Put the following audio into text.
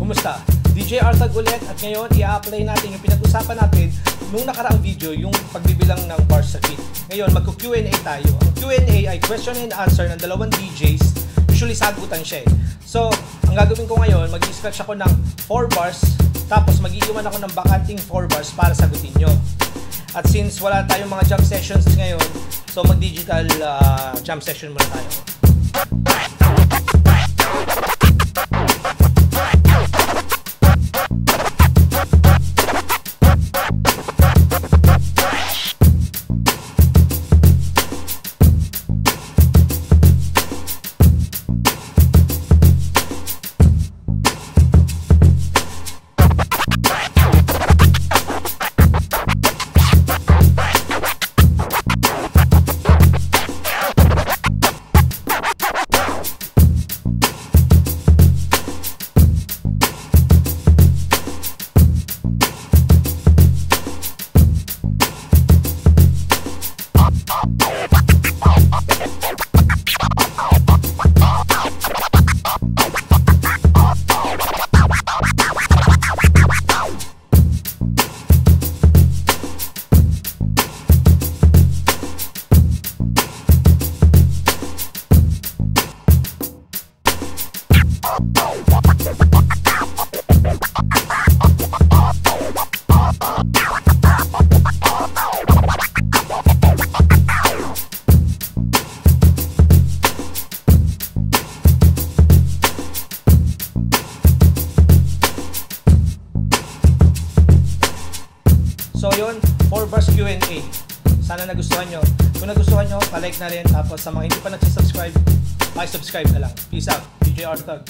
Kumusta? DJ Artag ulit at ngayon i-apply natin yung pinag-usapan natin nung nakaraang video yung pagbibilang ng bars sa beat. Ngayon magku-Q&A tayo. Ang Q&A ay question and answer ng dalawang DJs. Usually sagutan siya eh. So, ang gagawin ko ngayon, mag-scratch ako ng 4 bars tapos mag-iiwan ako ng bakanting 4 bars para sagutin nyo. At since wala tayong mga jam sessions ngayon, so mag-digital uh, jam session muna tayo. Oh, So yun, 4 bars Q&A. Sana nagustuhan nyo. Kung nagustuhan nyo, palike na rin. Tapos sa mga hindi pa nagsasubscribe, subscribe na lang. Peace out. DJ Artag.